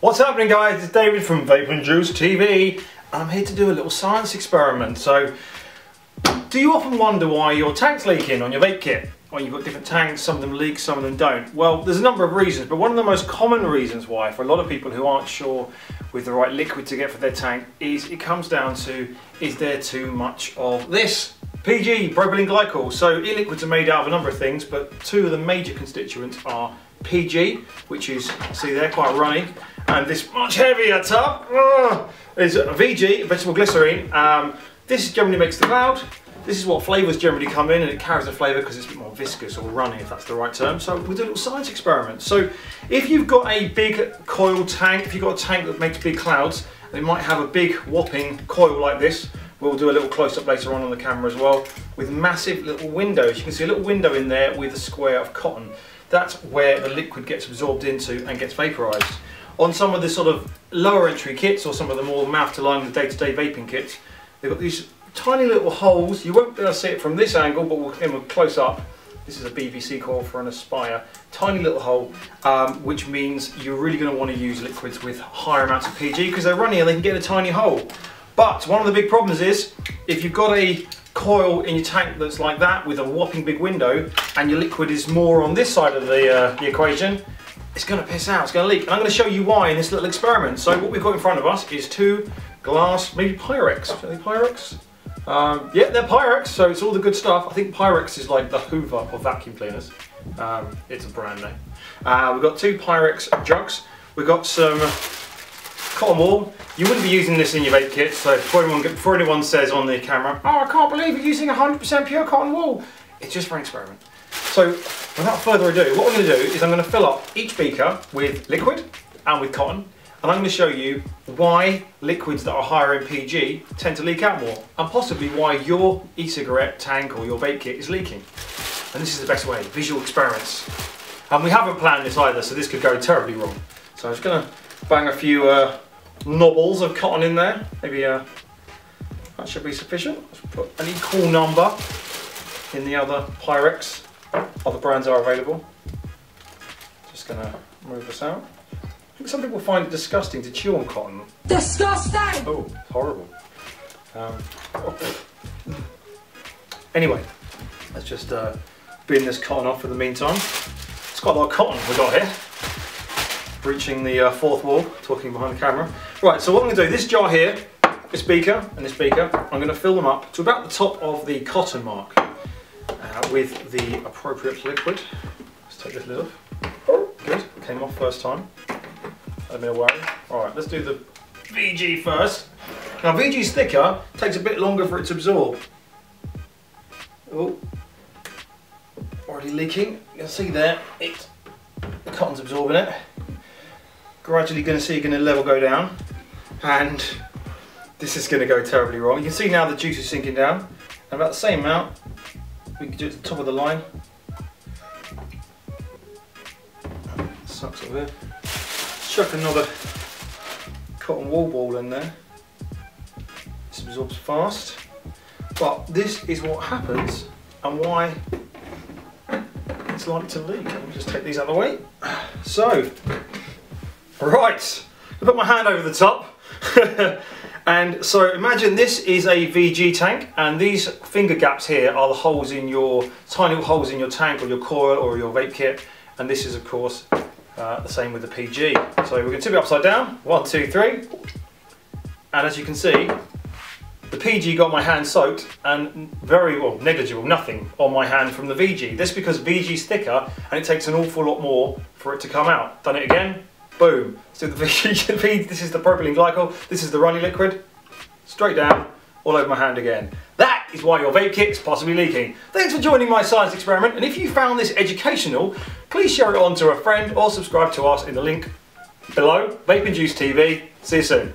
What's happening guys? It's David from Vape and Juice TV and I'm here to do a little science experiment. So, do you often wonder why your tank's leaking on your vape kit? Well, you've got different tanks, some of them leak, some of them don't. Well, there's a number of reasons, but one of the most common reasons why, for a lot of people who aren't sure with the right liquid to get for their tank, is it comes down to, is there too much of this? PG, propylene glycol. So e-liquids are made out of a number of things, but two of the major constituents are PG, which is, see there, quite runny, and this much heavier tub uh, is VG, vegetable glycerine. Um, this generally makes the cloud. This is what flavours generally come in and it carries the flavour because it's a bit more viscous or runny if that's the right term. So we do a little science experiment. So if you've got a big coil tank, if you've got a tank that makes big clouds, it might have a big whopping coil like this. We'll do a little close up later on on the camera as well with massive little windows. You can see a little window in there with a square of cotton. That's where the liquid gets absorbed into and gets vaporised. On some of the sort of lower entry kits or some of the more mouth to lung, the day-to-day -day vaping kits, they've got these tiny little holes. You won't be able to see it from this angle, but we'll close up. This is a BVC coil for an Aspire. Tiny little hole, um, which means you're really going to want to use liquids with higher amounts of PG because they're runny and they can get a tiny hole. But one of the big problems is, if you've got a coil in your tank that's like that with a whopping big window and your liquid is more on this side of the, uh, the equation, it's going to piss out, it's going to leak. And I'm going to show you why in this little experiment. So what we've got in front of us is two glass, maybe Pyrex. Are they Pyrex? Um, yeah, they're Pyrex, so it's all the good stuff. I think Pyrex is like the Hoover of vacuum cleaners. Um, it's a brand name. Uh, we've got two Pyrex jugs. We've got some cotton wool. You wouldn't be using this in your vape kit, so before anyone, before anyone says on the camera, oh, I can't believe you're using 100% pure cotton wool. It's just for an experiment. So without further ado, what going to do is I'm going to fill up each beaker with liquid and with cotton and I'm going to show you why liquids that are higher in PG tend to leak out more and possibly why your e-cigarette tank or your vape kit is leaking. And this is the best way, visual experiments. And we haven't planned this either, so this could go terribly wrong. So I'm just going to bang a few uh, knobbles of cotton in there. Maybe uh, that should be sufficient. Let's put an equal number in the other Pyrex other brands are available. Just gonna move this out. I think some people find it disgusting to chew on cotton. Disgusting! Oh, horrible. Um, oh. Anyway, let's just uh, bin this cotton off for the meantime. It's quite a lot of cotton we got here. Breaching the uh, fourth wall, talking behind the camera. Right, so what I'm to do, this jar here, this beaker and this beaker, I'm going to fill them up to about the top of the cotton mark uh, with the appropriate liquid. Let's take this lid off. Good, came off first time. Let me worry. Alright, let's do the VG first. Now VG's thicker, takes a bit longer for it to absorb. Oh, already leaking. You can see there, it, the cotton's absorbing it. Gradually going to see going to level go down. And this is going to go terribly wrong. You can see now the juice is sinking down. And about the same amount, we can do it at the top of the line. Sucks up there. Chuck another cotton wool ball in there. This absorbs fast. But this is what happens and why it's like to leak. Let me just take these out of the way. So, right, I put my hand over the top. And so imagine this is a VG tank and these finger gaps here are the holes in your, tiny little holes in your tank or your coil or your vape kit. And this is of course uh, the same with the PG. So we're going to tip it upside down, one, two, three. And as you can see, the PG got my hand soaked and very, well, negligible, nothing on my hand from the VG. This because VG is thicker and it takes an awful lot more for it to come out. Done it again, Boom. So the feed, this is the propylene glycol, this is the runny liquid. Straight down, all over my hand again. That is why your vape kit is possibly leaking. Thanks for joining my science experiment, and if you found this educational, please share it on to a friend or subscribe to us in the link below. Vape and Juice TV. See you soon.